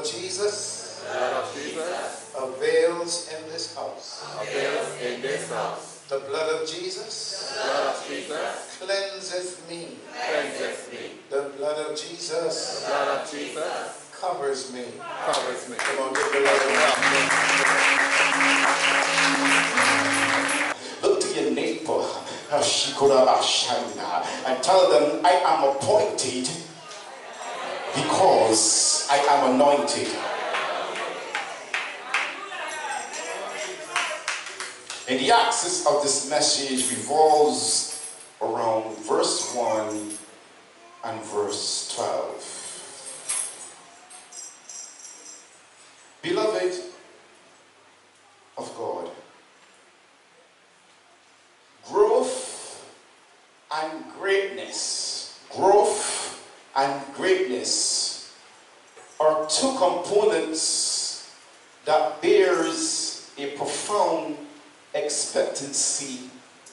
of Jesus blood of Jesus avails in this house. avails in this house. The blood of Jesus Blood of Jesus cleanses me. cleanses me. The blood of Jesus Blood of Jesus covers me. covers me. Come on, give the Lord a round. Look to your neighbor and tell them, I am appointed because I am anointed. And the axis of this message revolves around verse 1 and verse 12. Beloved of God, growth and greatness, growth and greatness are two components that bears a profound expectancy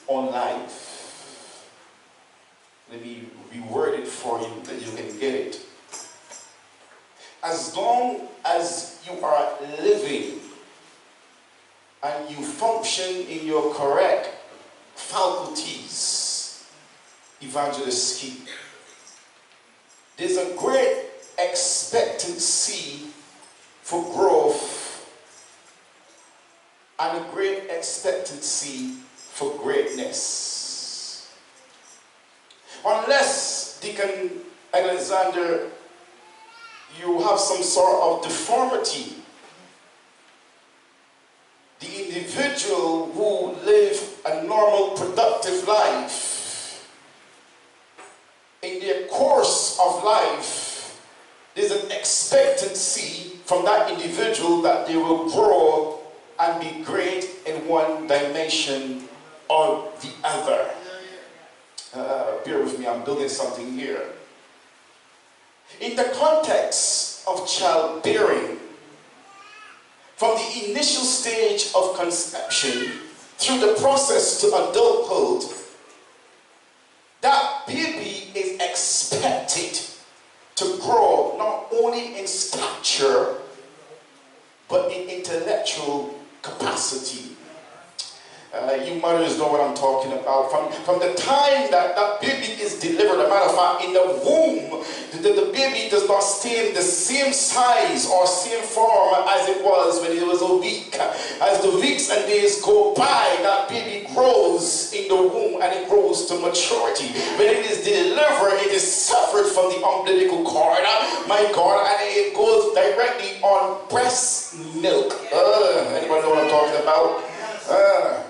on life. Let me reword it for you that you can get it. As long as you are living and you function in your correct faculties, evangelist key, there's a great expectancy for growth and a great expectancy for greatness. Unless Deacon Alexander, you have some sort of deformity. The individual who live a normal, productive life, in their course of life, there's an expectancy from that individual that they will grow and be great in one dimension or the other. Uh, bear with me, I'm building something here. In the context of childbearing, from the initial stage of conception through the process to adulthood, that baby is expected to grow not only in stature but in intellectual capacity. Uh, you mothers know what I'm talking about. From, from the time that that baby is delivered, a matter of fact, in the womb, the, the baby does not stay in the same size or same form as it was when it was a week. As the weeks and days go by, that baby grows in the womb and it grows to maturity. When it is delivered, it is severed from the umbilical cord, my God, and it goes directly on breast milk. Uh, anybody know what I'm talking about? Uh,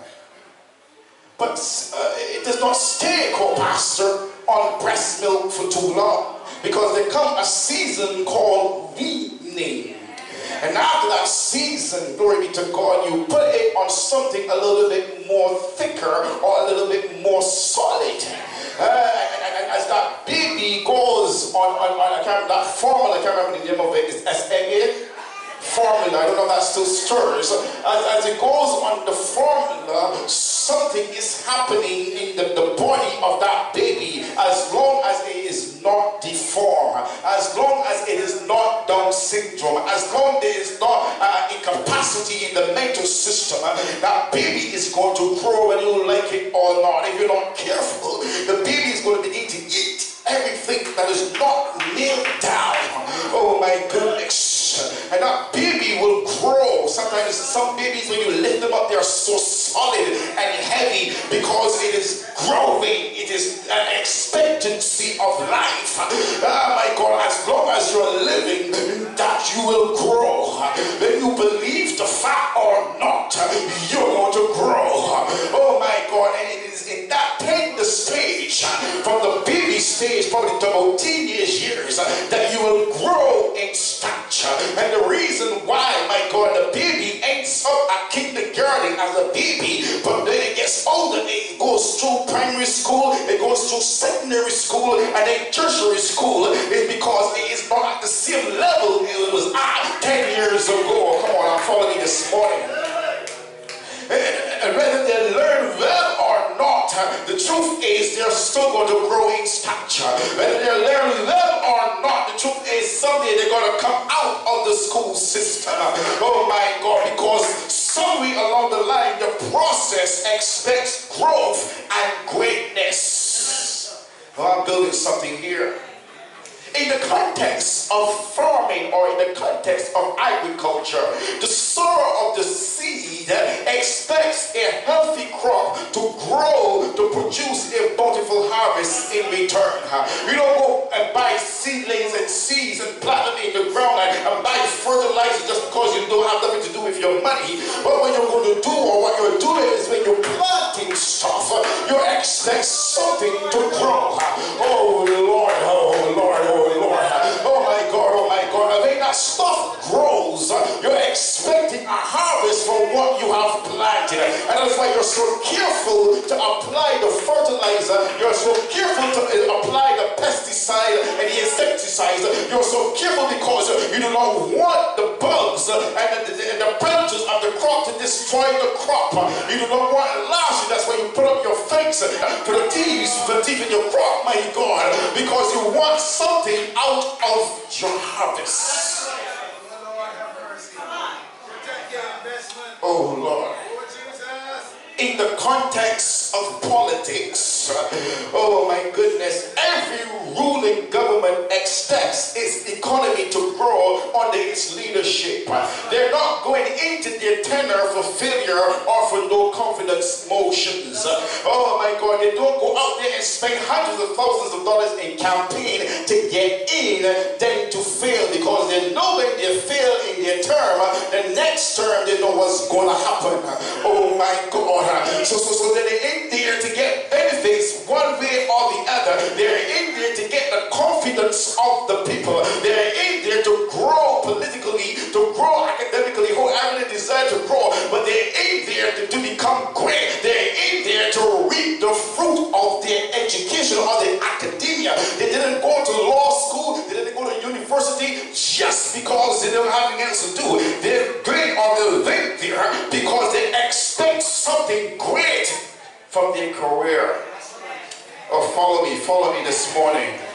but uh, it does not stay, co-pastor, on breast milk for too long because there comes a season called weaning. And after that season, glory be to God, you put it on something a little bit more thicker or a little bit more solid. Uh, and, and as that baby goes on, on, on I can't, that formula, I can't remember the name of it, it's SMA formula. I don't know if that still stirs. As, as it goes on the formula, something is happening in the, the body of that baby as long as it is not deformed, as long as it is not Down syndrome, as long as there is not uh, incapacity in the mental system, uh, that baby is going to grow whether you like it or not. If you're not careful, the baby is going to begin to eat everything that is not nailed down. Oh my goodness. And that baby will grow. Sometimes some babies, when you lift them up, they are so solid and heavy because it is growing. It is an expectancy of life. Ah, my God, as long as you're living, that you will grow. When you believe the fact or not, you're going to grow. Oh my God, and it is in that tender stage, from the baby stage, probably to about teenage years, that you will grow in stature. And the reason why, my God, the baby ends up at kindergarten as a baby, but then it gets older, it goes through primary school, it goes through secondary school, and then tertiary school, is because it is not at the same level it was at 10 years ago. Come on, I'm following this morning. Whether they learn well or not, the truth is they're still going to grow in stature. Whether they learn well or not, the truth is someday they're going to come out of the school system. Oh my God, because somewhere along the line, the process expects growth and greatness. Oh, I'm building something here in the context of farming or in the context of agriculture, the sower of the seed expects a healthy crop to grow to produce a bountiful harvest in return. You don't go and buy seedlings and seeds and plant them in the ground and, and buy fertilizer just because you don't have nothing to do with your money. But what you're going to do or what you're doing is when you're planting stuff, you expect something to grow. What you have planted. And that's why you're so careful to apply the fertilizer. You're so careful to uh, apply the pesticide and the insecticide. You're so careful because you do not want the bugs uh, and the, the, the of the crop to destroy the crop. You do not want last. That's why you put up your fence uh, for the thieves, for the in your crop, my God, because you want something out of your harvest. Oh Lord. In the context of politics, oh my goodness, every ruling government expects its economy to grow under its leadership. They're not going into their tenure for failure or for no confidence motions. Oh my God, they don't go out there and spend hundreds of thousands of dollars in campaign to get in, then to fail because they know when they fail in their term, the next term they know what's going to happen. Oh my God. So, so, so they're in there to get benefits one way or the other. They're in there to get the confidence of the people. They're in there to grow politically, to grow academically, whoever they desire to grow, but they're in there to, to become great. They're in there to reap the fruit of their education or their academia. They didn't go to law school, they didn't go to university just because they don't have anything else to do. They're their career. Oh, follow me, follow me this morning.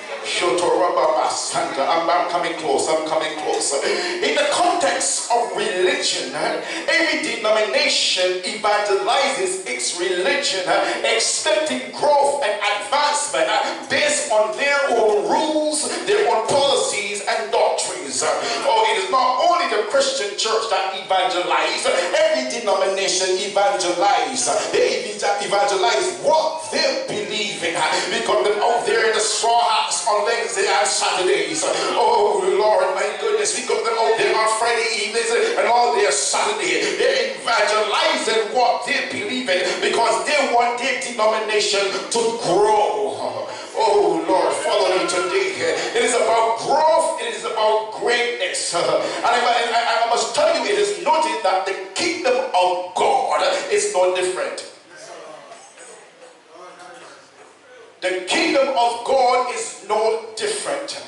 I'm, coming close, I'm coming close. In the context of religion, every denomination evangelizes its religion, expecting growth and advancement based on their own rules, their own policies, and doctrines. Oh, it is not only the Christian church that evangelizes, every denomination evangelizes. They evangelize what they believe in because out there in the straw hats on Wednesday and Saturdays. Oh Lord, my goodness, we got them out there on Friday evenings and all their Saturday. They're evangelizing what they believe in because they want their denomination to grow. Oh Lord, follow me today. It is about growth, it is about greatness. And I, I, I must tell you, it is noted that the kingdom of God is no different. The kingdom of God is no different.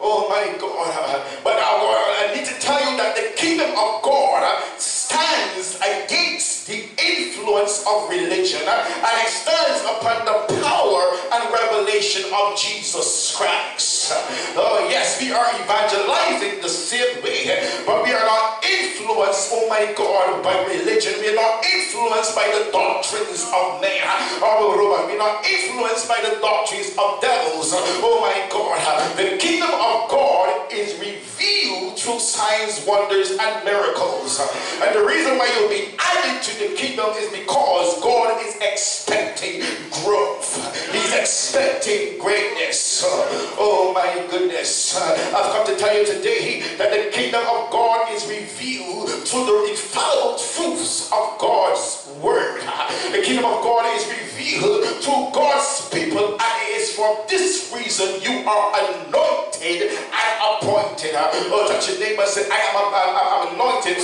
Oh my God. But I, I need to tell you that the kingdom of God stands against the influence of religion and it stands upon the power and revelation of Jesus Christ. Oh yes, we are evangelizing the same way, but we are not influenced, oh my God, by religion. We are not influenced by the doctrines of man. Oh, we're not influenced by the doctrines of devils. Oh my God. The kingdom of God is revealed through signs, wonders, and miracles. And the reason why you'll be added to the kingdom is because God is expecting growth. He's expecting greatness. Oh my goodness. Uh, I've come to tell you today that the kingdom of God is revealed through the infallible truths of God's word. The kingdom of God is revealed through God's people, and it is for this reason you are anointed and appointed. Oh, touch your neighbor say, I am I'm, I'm anointed,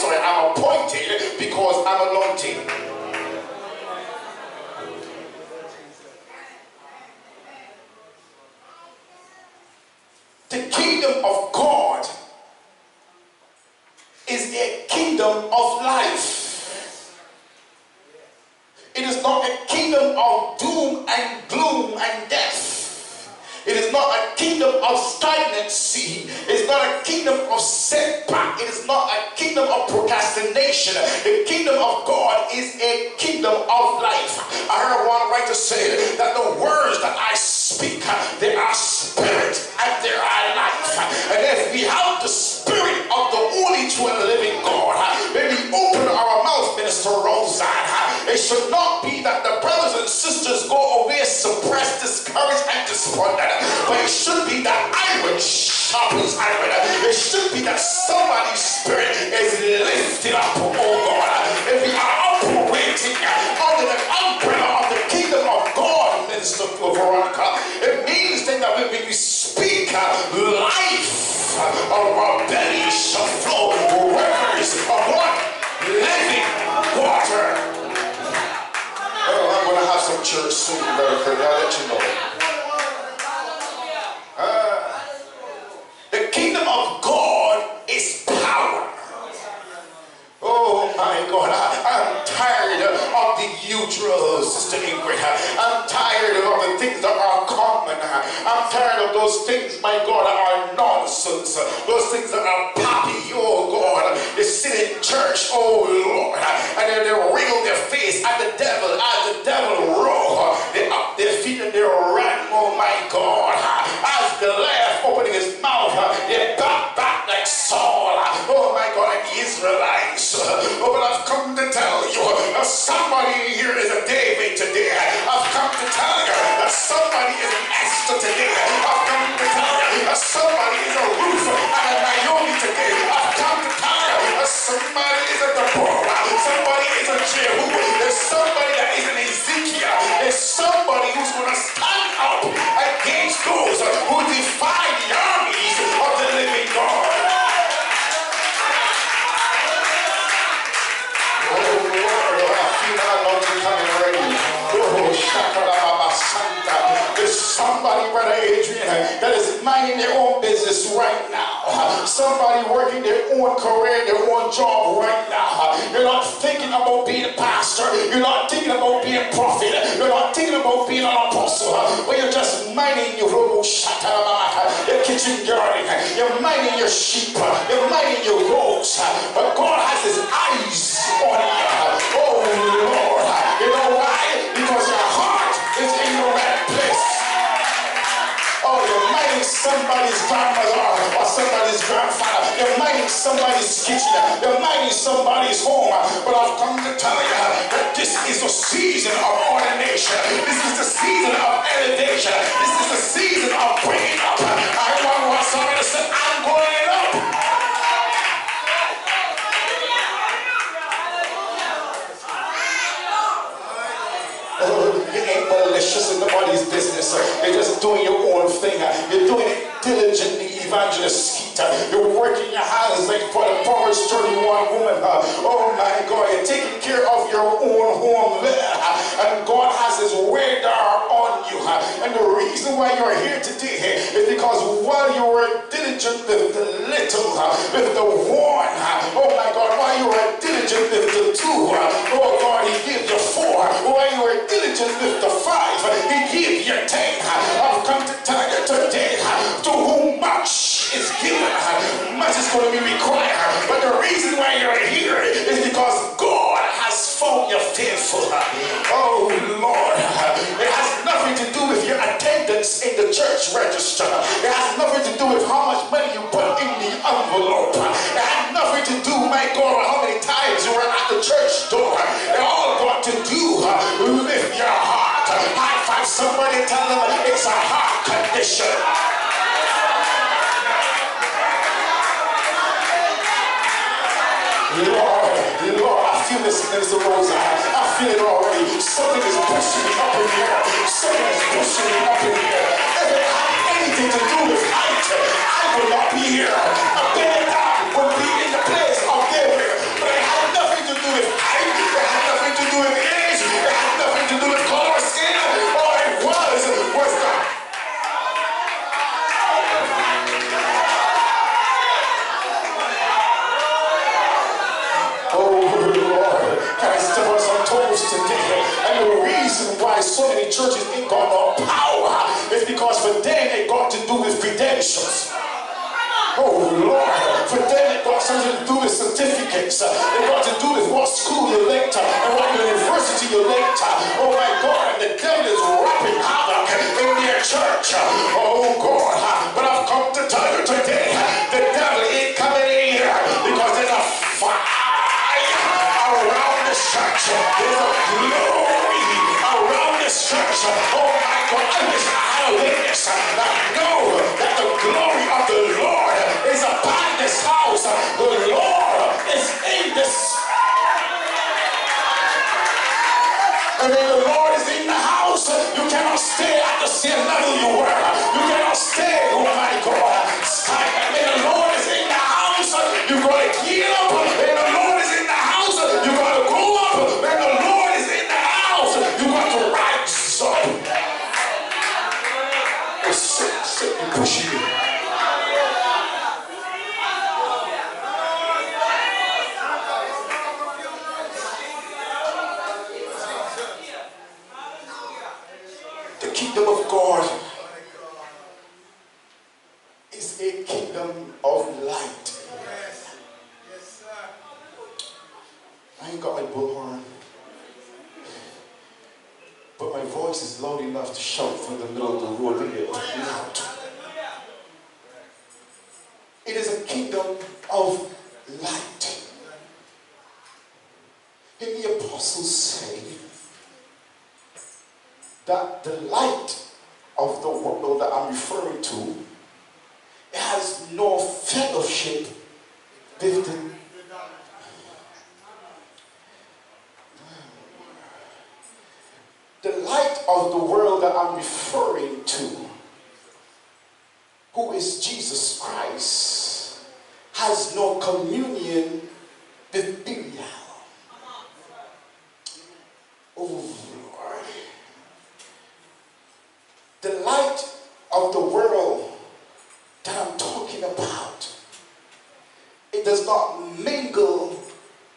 kingdom of procrastination. The kingdom of God is a kingdom of life. I heard one writer say that the words that I speak, they are spirit and they are life. And if we have the spirit of the only true and living God, when we open our mouth, Minister Roseanne, it should not be that the brothers and sisters go away suppressed, discouraged, and despondent. But it should be that iron sharpens iron. It should be that thinking about being a pastor. You're not thinking about being a prophet. You're not thinking about being an apostle. But you're just minding your robo your kitchen garden. You're minding your sheep. You're minding your goats. But God has his eyes on you. Oh Lord. You know why? Because your heart is in the right place. Oh, you're minding somebody's grandmother somebody's grandfather. You're minding somebody's kitchen. You're minding somebody's home. But I've come to tell you that this is the season of ordination. This is the season of elevation. This is the season of bringing up. I want somebody to say, I'm going up. Oh, you ain't malicious in nobody's business. You're just doing your own thing. You're doing it diligently, evangelist Skeeter. You're working your hands like for the Proverbs 31 woman. Oh my God, you're taking care of your own home. And God has his radar on you. And the reason why you're here today is because while you were diligent with the little, with the one, oh my God, while you were diligent with the two, oh God, he gave you four. While you were diligent with the five, he gave you ten. I've come to tell going to be required. But the reason why you're here is because God has found you faithful. Oh Lord, it has nothing to do with your attendance in the church register. It has nothing to do with how much money you put in the envelope. It has nothing to do, my God, with how many times you were at the church door. It all got to do with your heart. High five somebody, tell them it's a heart condition. Lord, Lord, I feel this, Minister Rosa. I feel it already. Something is pushing me up in here. Something is pushing me up in here. If it had anything to do with height, I would not be here. Abednego would be in the place of David. But it had nothing to do with height. It had nothing to do with age. It had nothing reason many churches ain't got no power. It's because for them it got to do with credentials. Oh Lord, for them it got something to do with certificates. It got to do with what this kingdom of light. And the apostles say that the light of the world that I'm referring to it has no fellowship with the the light of the world that I'm referring to, who is Jesus Christ, has no communion with Belial. Oh Lord. The light of the world that I'm talking about, it does not mingle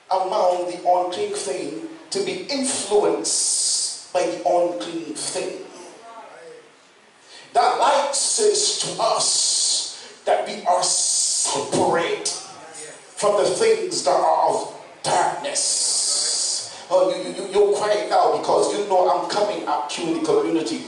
among the unclean thing to be influenced by the unclean thing. That light says to us that we are separate from the things that are of darkness. Oh, you, you, you're quiet now because you know I'm coming at you in the community.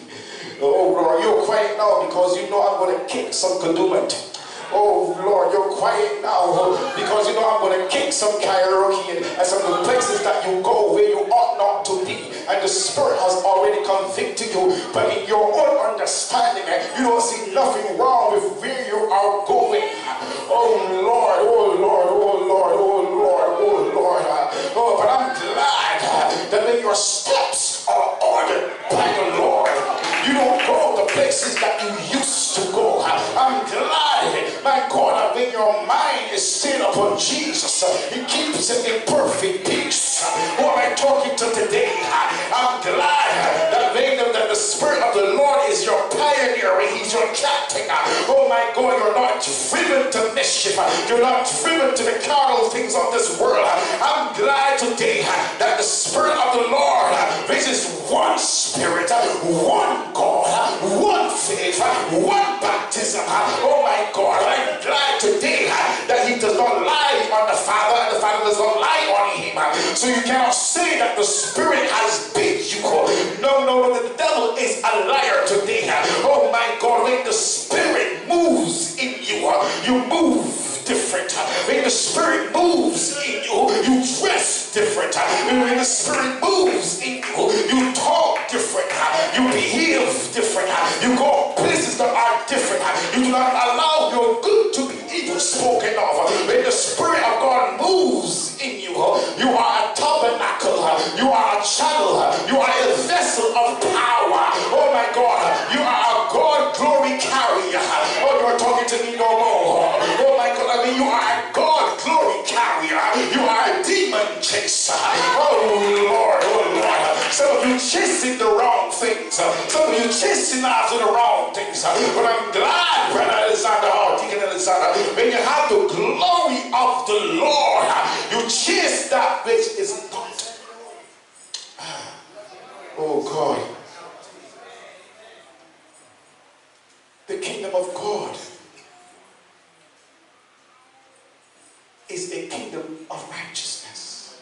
Oh, Lord, you're quiet now because you know I'm going to kick some condiment. Oh, Lord, you're quiet now because you know I'm going to kick some hierarchy and, and some of the places that you go where you ought not to be. And the Spirit has already convicted you, but in your own understanding, eh, you don't see nothing wrong with where you are going. Oh, Lord, oh, Lord, oh, Lord, oh, Lord, oh, Lord. Oh, but I'm glad eh, that when your steps Glad that when the, that the Spirit of the Lord is your pioneer, He's your captain. Oh my God, you're not driven to mischief. You're not driven to the carnal things of this world. I'm glad today that the Spirit of the Lord raises one Spirit, one God, one faith, one baptism. Oh my God, I'm glad today that He does not lie on the Father and the Father does not lie on. So you cannot say that the Spirit has bid you. No, no, no, the devil is a liar today. Oh my God, when the Spirit moves in you, you move different. When the Spirit moves in you, you dress different. When the Spirit moves in you, you talk different. You behave different. You go places that are different. You do not allow your good to be evil spoken of. When the Spirit to me no more. Oh my God, I mean, you are a God glory carrier. You are a demon chaser. Oh Lord, oh Lord. Some of you chasing the wrong things. Some of you chasing after the wrong things. But I'm glad, Brother Alexander, or Deacon Alexander, when you have the glory of the Lord, you chase that which is God. Oh God. the kingdom of God kingdom of righteousness.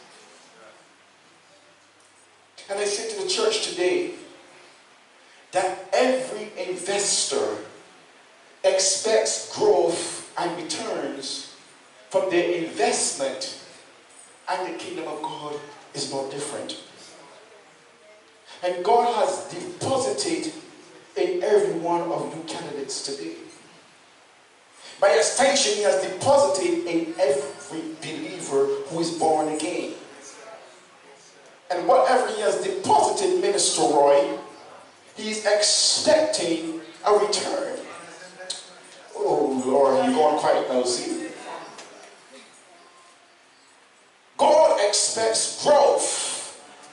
And I say to the church today that every investor expects growth and returns from their investment, and the kingdom of God is no different. And God has deposited in every one of you candidates today. By extension, He has deposited in every believer who is born again. And whatever He has deposited, Minister Roy, He's expecting a return. Oh Lord, you're going quiet now, see? God expects growth.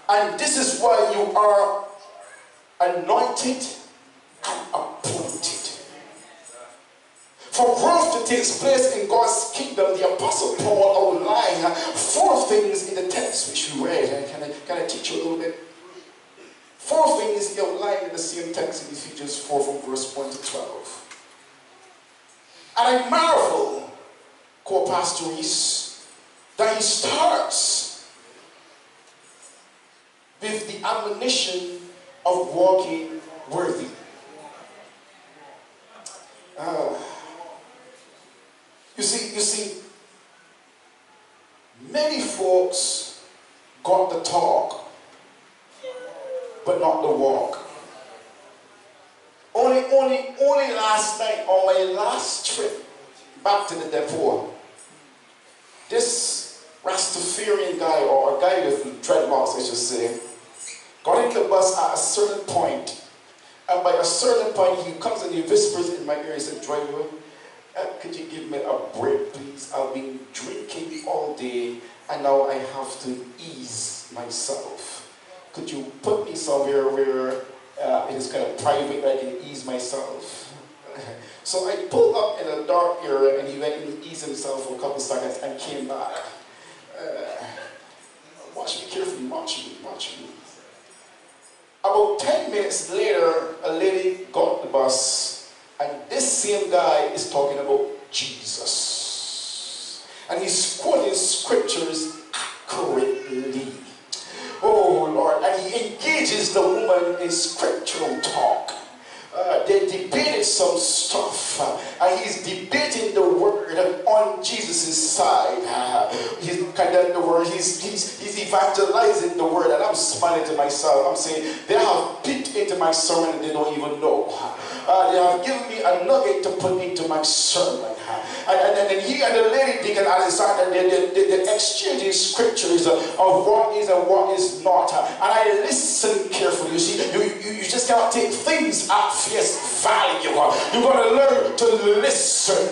And this is why you are anointed. For growth to take place in God's kingdom, the Apostle Paul outlined four things in the text which we read. And Can I, can I teach you a little bit? Four things he outlined in the same text in Ephesians 4 from verse 1 to 12. And I marvel, co-pastor Reece, that he starts with the admonition of walking worthy. Uh, you see, you see, many folks got the talk, but not the walk. Only, only, only last night on my last trip back to the depot, this Rastafarian guy or a guy with dreadlocks, I should say, got into the bus at a certain point, and by a certain point, he comes and he whispers in my ear. He said, "Driver, could you give me a break, please? I've been drinking all day, and now I have to ease myself. Could you put me somewhere where uh, it is kind of private, I can ease myself?" So I pulled up in a dark area, and he went and eased himself for a couple seconds and came back. Uh, watch me carefully, watch me, watch me. About 10 minutes later, a lady got the bus, and this same guy is talking about Jesus. And he's quoting scriptures accurately. Oh Lord, and he engages the woman in scriptural talk. Uh, they debated some stuff, uh, and he's debating the word on Jesus' side. Uh, he's condemning the word, he's, he's, he's evangelizing the word, and I'm smiling to myself. I'm saying, they have peeked into my sermon and they don't even know. Uh, they have given me a nugget to put into my sermon. And, and, and then he and the lady, Deacon Alexander, they, they, they, they exchanging scriptures of what is and what is not. And I listen carefully. You see, you, you, you just cannot take things at face value. You've got to learn to listen.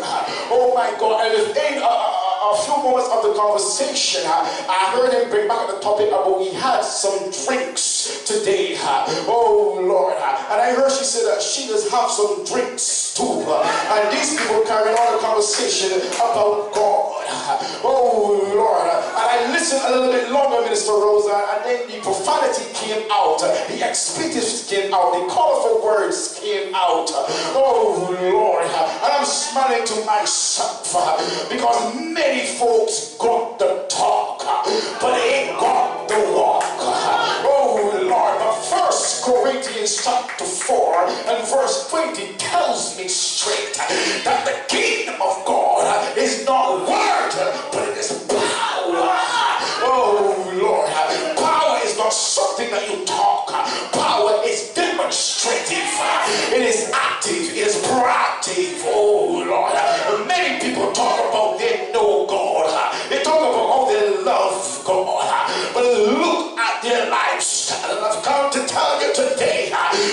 Oh my God. And within a few moments of the conversation, I heard him bring back the topic about he had some drinks today. Oh Lord. And I heard she said that she does have some drinks And these people carried on a conversation about God. Oh Lord. And I listened a little bit longer, Minister Rosa, and then the profanity came out. The expletives came out. The colorful words came out. Oh Lord. And I'm smiling to myself because many folks got the talk, but they ain't got the walk. Oh first Corinthians chapter 4 and verse 20 tells me straight that the kingdom of God is not word, but it is power. Oh Lord. Power is not something that you talk. Power is demonstrative. It is active. It is proactive. Oh Lord.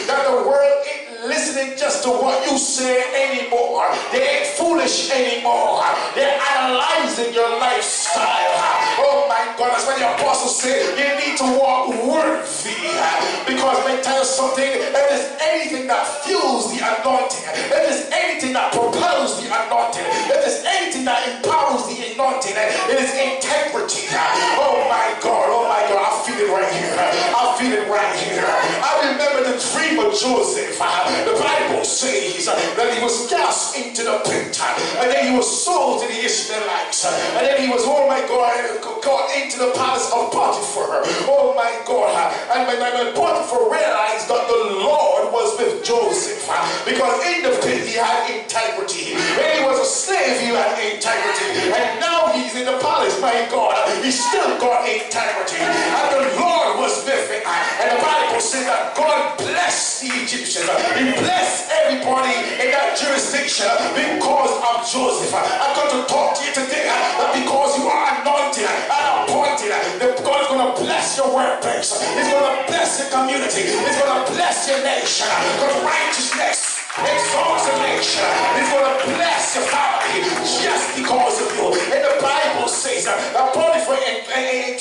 That the world ain't listening just to what you say anymore. They ain't foolish anymore. They're analyzing your lifestyle. Oh my God, that's why the apostles said you need to walk worthy. Because me tell you something, if there's anything that fuels the anointing, if there's anything that propels the anointing, if there's anything that empowers the anointing, it is integrity. Oh my God, right here. I remember the dream of Joseph. Uh, the Bible says uh, that he was cast into the pit, uh, and then he was sold to the Ishmaelites, and then he was, oh my God, got into the palace of Potiphar. Oh my God. And when, when Potiphar realized that the Lord was with Joseph, because in the pit he had integrity. When he was a slave, he had integrity. And now he's in the palace, my God. He still got integrity. And the Lord was with him. And the Bible says that God blessed the Egyptians. He blessed everybody in that jurisdiction because of Joseph. I'm going to talk to you today that because you are anointed and appointed, that God is going to bless your workplace. He's going to bless your community. He's going to bless your nation. Because righteousness exalts a nation. He's going to bless your family just because of you. And the Bible says that Potiphar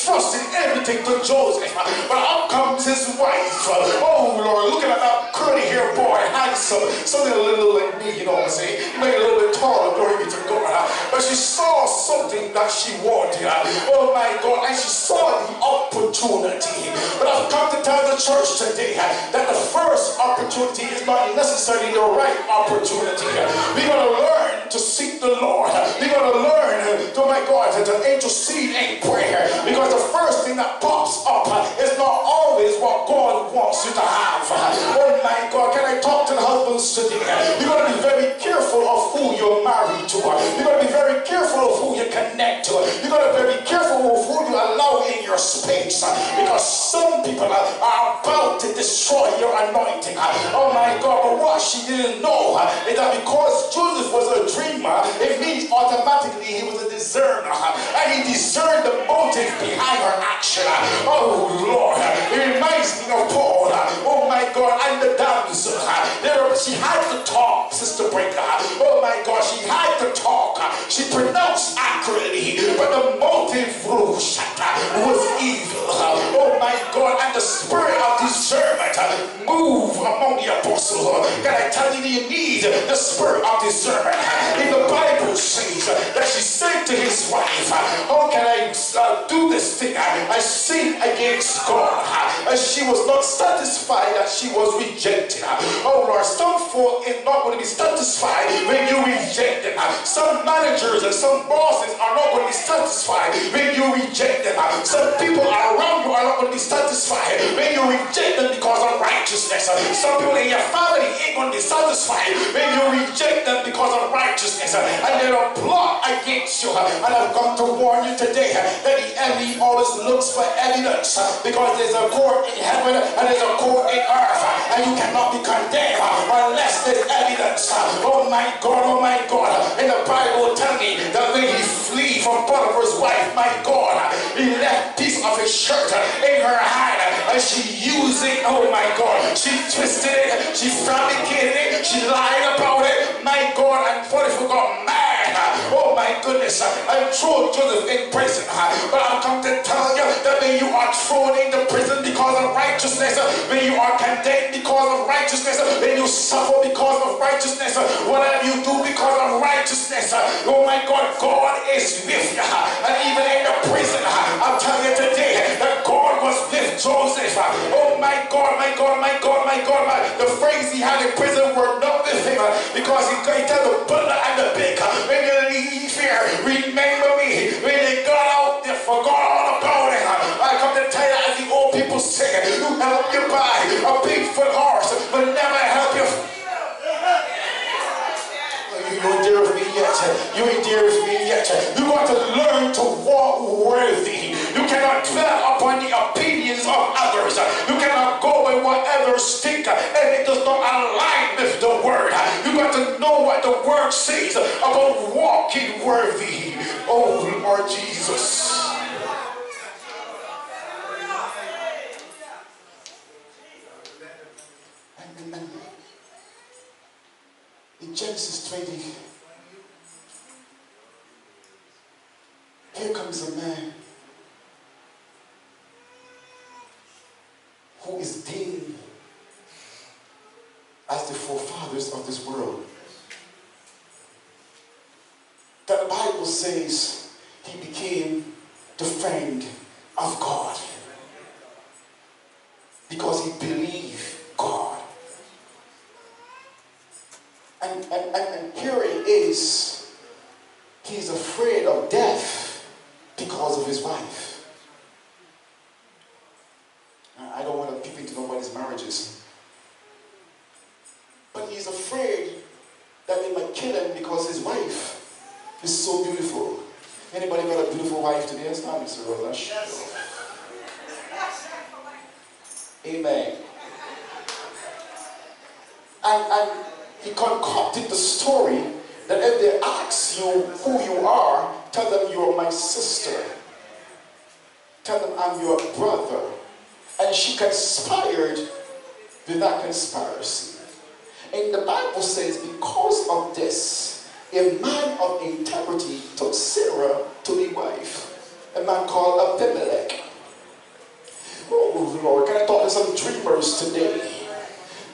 entrusted everything to Joseph. But out comes his wife. Oh Lord, looking at that curly hair boy, handsome, something a little like me, you know what I'm saying? Maybe a little bit taller, glory be to God. But she saw something that she wanted. Oh my God, and she saw the opportunity. But I've come to tell the church today that the first opportunity is not necessarily the right opportunity. We're going to learn to seek the Lord. We're going to learn, oh my God, to intercede in prayer. Because the first thing that pops up is not always what God wants you to have. Oh my God, can I talk to the husbands today? You're going to be very careful of who you're married to. You're going to be very careful of who connect to. You're going to be careful of who you allow in your space. Uh, because some people are about to destroy your anointing. Uh. Oh my God, but what she didn't know uh, is that because Joseph was a dreamer, it means automatically he was a discerner. And he discerned the motive behind her action. Oh Lord, it reminds me of Paul. Oh my God, and the damsel. She had to talk, Sister Breaker. Oh my God, she had to talk. She pronounced accurately, but the motive was evil. Oh my God, and the spirit of discernment move among the apostles. Can I tell you, you need the spirit of discernment? In the Bible says that she said to his wife, How can I uh, do this thing? I sin against God. And she was not satisfied that she was rejected. Oh Lord, some folk is not going to be satisfied when you reject them. Some managers and some bosses are not going to be satisfied when you reject them. Some people around you are not going to be satisfied when you reject them because of righteousness. Some people in your family ain't going to be satisfied when you reject them because of righteousness. And they'll plot against you. And I've come to warn you today that the enemy always looks for evidence because there's a court in heaven and there's a court in earth. And you cannot be condemned unless there's evidence. Oh my God, oh my God. And the Bible tell me that when he flee from Potiphar's wife, my God, he left piece of his shirt in her hand and she used it. Oh my God. She twisted it. She fabricated it. She lied about it. My God. And Potiphar got mad. Oh my goodness. I threw Joseph in prison. But I've come to tell you that when you are thrown into prison because of righteousness, when you are condemned because of righteousness, when you suffer because of righteousness, whatever you do because of righteousness, oh my God, God is with you. And even in the prison, I'm telling you today that God was with Joseph. Oh my God, my God, my God, my God. My, the phrase he had in prison were not with him because he, he tell the butler and the baker, here, remember me. When they got out, they forgot all about it. I come to tell you, as the old people say, you help you buy a big foot horse, but never help you. You ain't dear with me yet. You ain't dear with me yet. You got to learn to walk worthy. You cannot dwell upon the opinions of others. You cannot go by what others and it does not with the word. You got to know what the word says about walking worthy. Oh Lord Jesus. And In Genesis 20, here comes a man who is deemed as the forefathers of this world. That the Bible says he became the friend of God because he believed God. And, and, and, here he is, he's afraid of death because of his wife. I don't want to peep into nobody's marriages. Because his wife is so beautiful. Anybody got a beautiful wife today? Stand, Mr. Rosash. Amen. And, and he concocted the story that if they ask you who you are, tell them you're my sister. Tell them I'm your brother. And she conspired with that conspiracy. And the Bible says, because of this, a man of integrity took Sarah to be wife. A man called Abimelech. Oh Lord, can I talk to some dreamers today?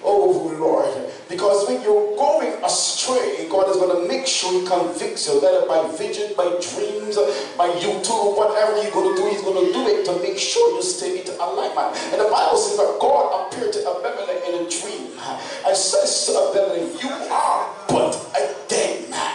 Oh Lord, because when you're going astray, God is going to make sure He convicts you, whether by vision, by dreams, by YouTube, whatever you're going to do, He's going to do it to make sure you stay into alignment. And the Bible says that God appeared to Abimelech in a dream and says to Abimelech, You are but a dead man.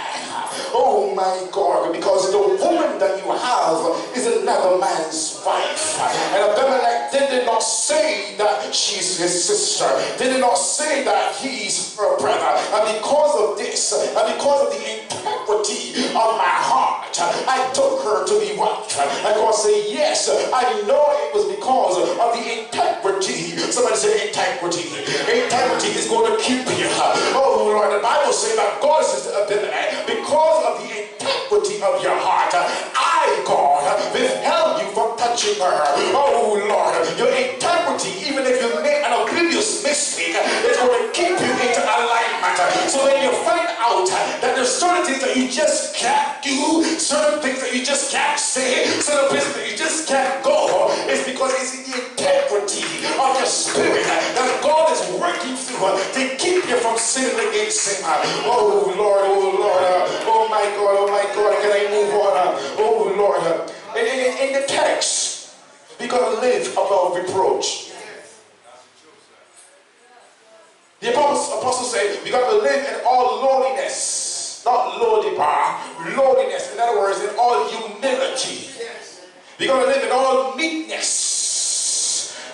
My God, because the woman that you have is another man's wife. And Abimelech did not say that she's his sister, did not say that he's her brother. And because of this, and because of the integrity of my heart, I took her to be wife. And God say, Yes, I know it was because of the integrity. Somebody say integrity. Integrity is going to keep you. Oh Lord, the Bible says that God says touching her. Oh Lord, your integrity, even if you make an oblivious mistake, is going to keep you into alignment. So when you find out that there's certain things that you just can't do, certain things that you just can't say, certain places that you just can't go, it's because it's in the integrity of your spirit that God is working through to keep you from sinning against Him. Oh Lord, oh Lord, oh my God, oh my God, can I move on? Oh Lord, in, in, in the text, we gotta live above reproach. The apostle, apostles say we got to live in all lowliness, not lowly bar, lowliness. In other words, in all humility. We got to live in all meekness.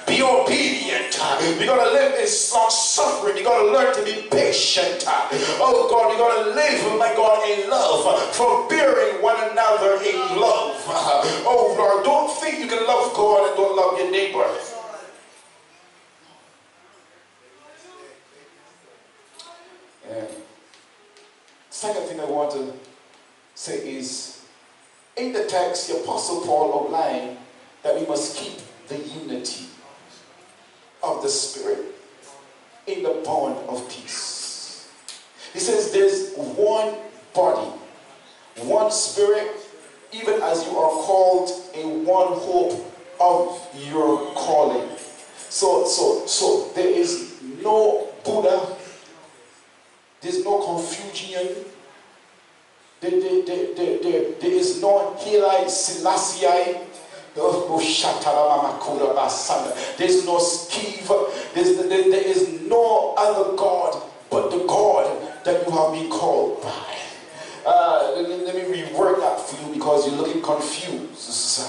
Be obedient. We got to live in long suffering. We got to learn to be patient. Oh God, we got to live, my God, in love, forbearing one another in love. Oh Lord, don't think you can love God and don't love your neighbor. And second thing I want to say is in the text, the Apostle Paul outlined that we must keep the unity of the Spirit in the bond of peace. He says there's one body, one Spirit, even as you are called in one hope of your calling. So, so, so there is no Buddha, there's no Confucian, there, there, there, there, there, is no Haile Selassie. There's no Skiv. There's, there, there is no other God but the God that you have been called by. Uh, let, let, me rework that for you because you're looking confused.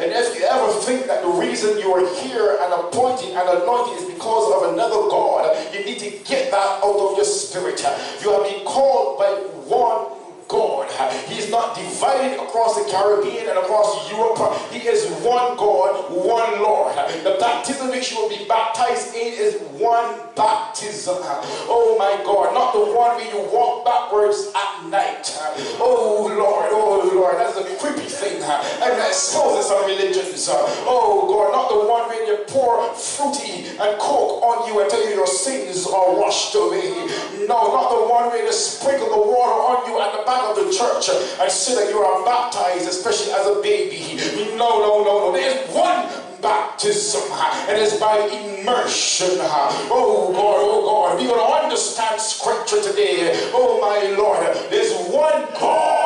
And if you ever think that the reason you are here and appointed and anointed is because of another God, you need to get that out of your spirit. You have been called by one God. He's not divided across the Caribbean and across Europe. He is one God, one Lord. The baptism which you will be baptized in is one baptism. Oh my God, not the one where you walk backwards at night. Oh Lord, oh Lord, that's a creepy thing. And I suppose some religions. Oh God, not the one where you pour fruity and coke on you you your sins are washed away. No, not the one where you sprinkle the water on you at the back of the church and say that you are baptized, especially as a baby. No, no, no, no. There's one baptism and it's by immersion. Oh God, oh God. We're going to understand scripture today. Oh my Lord. There's one God.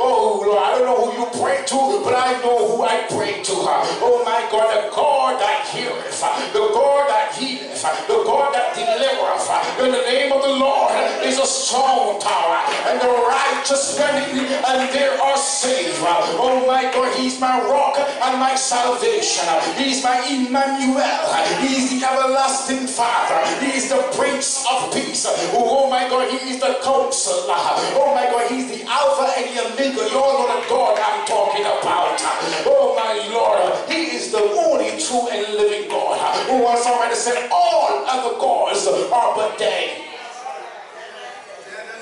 Oh Lord, I don't know who you pray to, but I know who I pray to. Oh my God, the God that heareth, the God that healeth, the God that delivereth. In the name of the Lord is a strong tower, and the righteous run and they are saved. Oh my God, He's my rock and my salvation. He's my Emmanuel. He's the everlasting Father. He's the Prince of Peace. Oh my God, He is the Counselor. Oh my God, He's the Alpha and the Omega. You all know the God I'm talking about. Oh my Lord, He is the only true and living God. Who was already said all other gods are but they.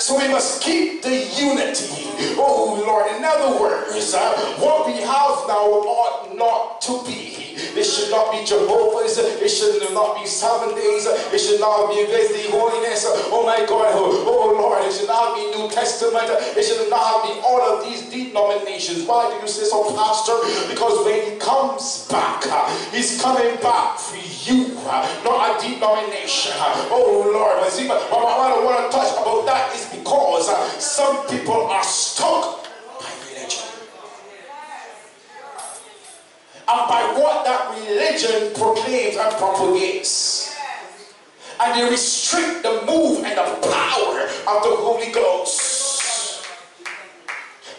So we must keep the unity. Oh Lord, in other words, uh, what we have now ought not to be. It should not be Jehovah's. It should not be seven days. It should not be the holiness. Oh my God. Oh, oh Lord. It should not be New Testament. It should not be all of these denominations. Why do you say so, Pastor? Because when he comes back, uh, he's coming back for you, uh, not a denomination. Uh, oh Lord. What I want to touch about that is because uh, some people are stuck by religion and by what that religion proclaims and propagates. And they restrict the move and the power of the Holy Ghost.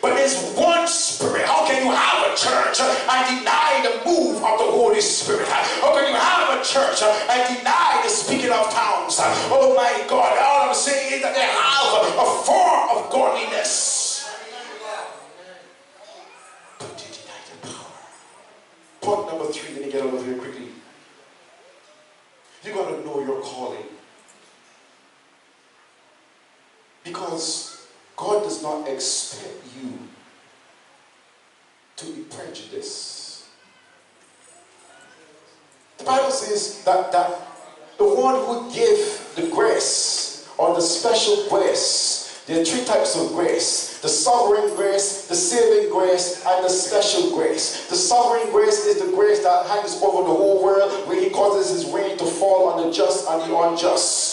But there's one spirit. How can you have church and deny the move of the Holy Spirit? How can you have a church and deny the speaking of tongues? Oh my God, all I'm saying is that they have a form of godliness But they deny the power. Point number three, let me get out of here quickly. You got to know your calling. Because God does not expect you to be prejudiced. The Bible says that, that the one who gave the grace or the special grace there are three types of grace the sovereign grace, the saving grace, and the special grace. The sovereign grace is the grace that hangs over the whole world, where He causes His rain to fall on the just and the unjust.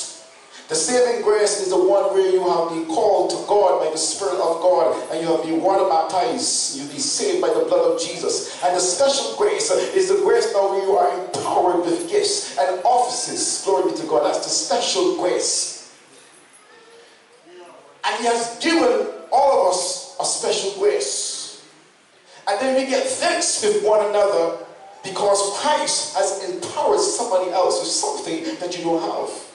The saving grace is the one where you have been called to God by the Spirit of God and you have been water baptized. You'll be saved by the blood of Jesus. And the special grace is the grace now where you are empowered with gifts and offices. Glory be to God. That's the special grace. And he has given all of us a special grace. And then we get vexed with one another because Christ has empowered somebody else with something that you don't have.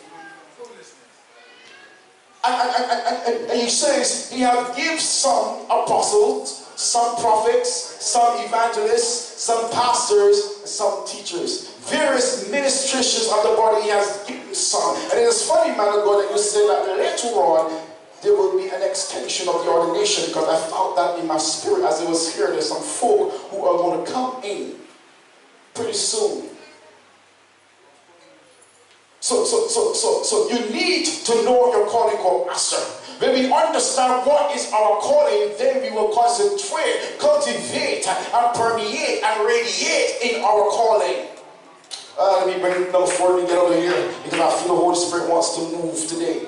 And, and, and, and, he says he has given some apostles, some prophets, some evangelists, some pastors, some teachers. Various ministrations of the body he has given some. And it is funny, man of God, that you say that later on there will be an extension of the ordination because I felt that in my spirit as I was here. There's some folk who are going to come in pretty soon. So, so, so, so, so you need to know your calling called master. When we understand what is our calling, then we will concentrate, cultivate, and permeate and radiate in our calling. Uh, let me bring it number four and get over here because I feel the Holy Spirit wants to move today.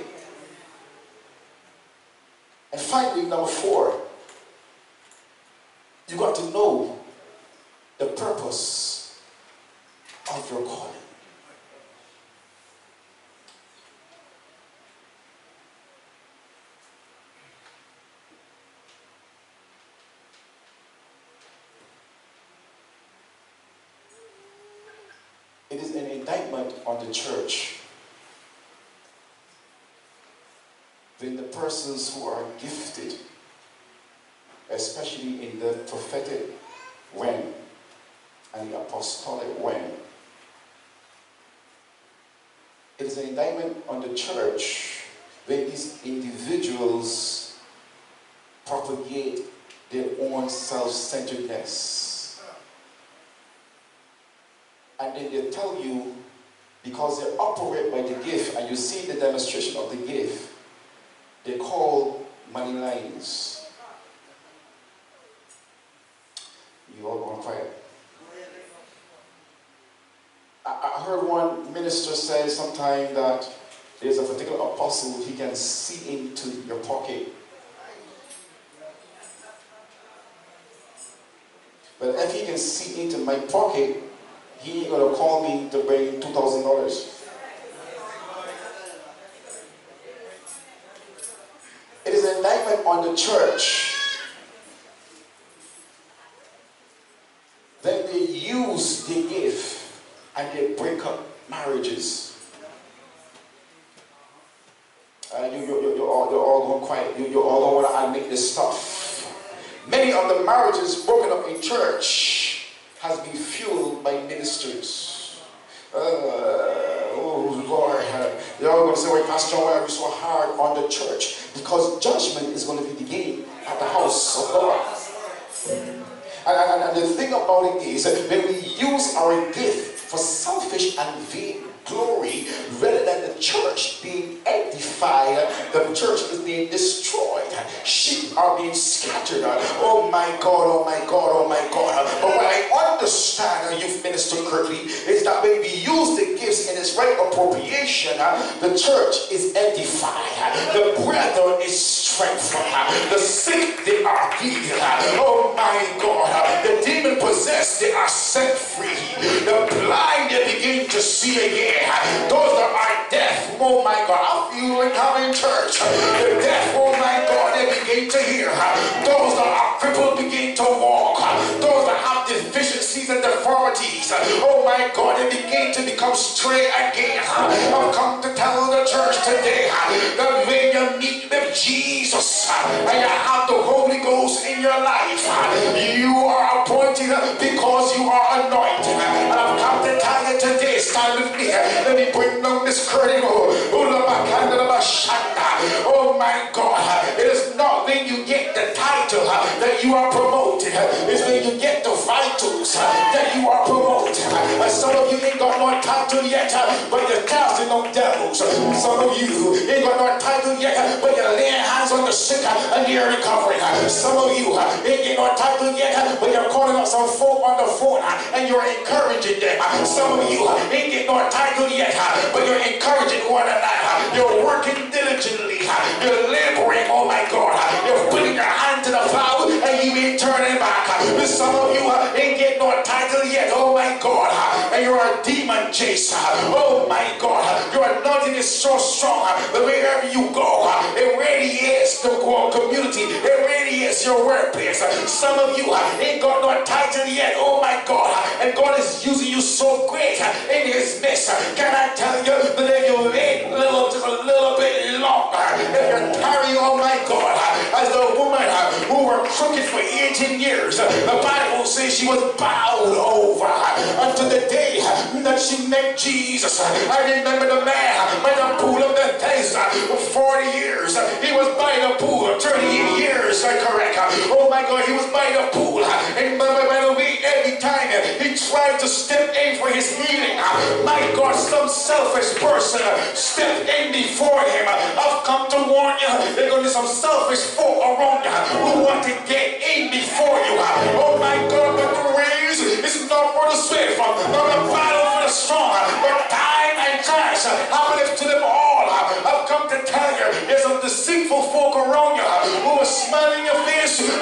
And finally, number four, you got to know the purpose of your calling. It is an indictment on the church then the persons who are gifted, especially in the prophetic when and the apostolic when. it is an indictment on the church when these individuals propagate their own self-centeredness. And then they tell you, because they operate by the gift, and you see the demonstration of the gift, they call money lines. You all gone quiet. I, I heard one minister say sometime that there's a particular apostle, he can see into your pocket. But if he can see into my pocket, he gonna call me to bring two thousand dollars. It is an indictment on the church that they use the gift and they break up marriages. Uh, you, you, you, you're, all, you're all going quiet. You, you all don't want to admit this stuff. Many of the marriages broken up in church has been fueled by ministers. Uh, oh Lord, you're all going to say, "Why, Pastor, why are you so hard on the church?" Because judgment is going to be the game at the house of God. And, and, and the thing about it is, when we use our gift for selfish and vain glory rather than the church being edified. The church is being destroyed. Sheep are being scattered. Oh my God, oh my God, oh my God. But what I understand, uh, youth minister Kirkley, is that when we use the gifts in its right appropriation, uh, the church is edified. The brethren is strengthened. The sick, they are healed. Oh my God. The demon possessed, they are set free. The blind, they begin to see again. Those that are deaf, oh my God, I feel like I'm in church. The deaf, oh my God, they begin to hear. Those that are crippled begin to walk. Those that have deficiencies and deformities, oh my God, it began to become straight again. I've come to tell the church today that when you meet with Jesus and you have the Holy Ghost in your life, you are appointed because you are anointed. And I've come to tell you today, stand with me. Let me bring down this curtain. Oh, oh my God. It is not when you get the title that you are that you are. Some of you ain't got no title yet, but you're casting on devils. Some of you ain't got no title yet, but you're laying hands on the sick and you're recovering. Some of you ain't get no title yet, but you're calling up some folk on the phone and you're encouraging them. Some of you ain't get no title yet, but you're encouraging one another. You're working diligently. You're laboring, oh my God. You're putting your hand to the plow and you ain't turning back. Some of you ain't get no title yet, oh my God. And you're a demon chaser. Oh my God. Your anointing is so strong uh, that wherever you go, uh, it radiates the community. It radiates your workplace. Some of you uh, ain't got no title yet, oh my God. And God is using you so great in his midst. Can I tell you that if you wait little, just a little bit longer, oh my God, as the woman who were crooked for 18 years, the Bible says she was bowed over until the day that she met Jesus. I remember the man by the pool of Bethesda for 40 years. He was by the pool, 38 years, correct. Oh my God, he was by the pool. And by the every time he tried to step in for his healing, uh, my God, some selfish person uh, stepped in before him. Uh, I've come to warn you, there's going to be some selfish folk around you who want to get in before you. Oh my God, but the race is not for the swift, not the battle for the strong, but time and chance happeneth to them all. I've come to tell you, there's some deceitful folk around you who are smiling your face and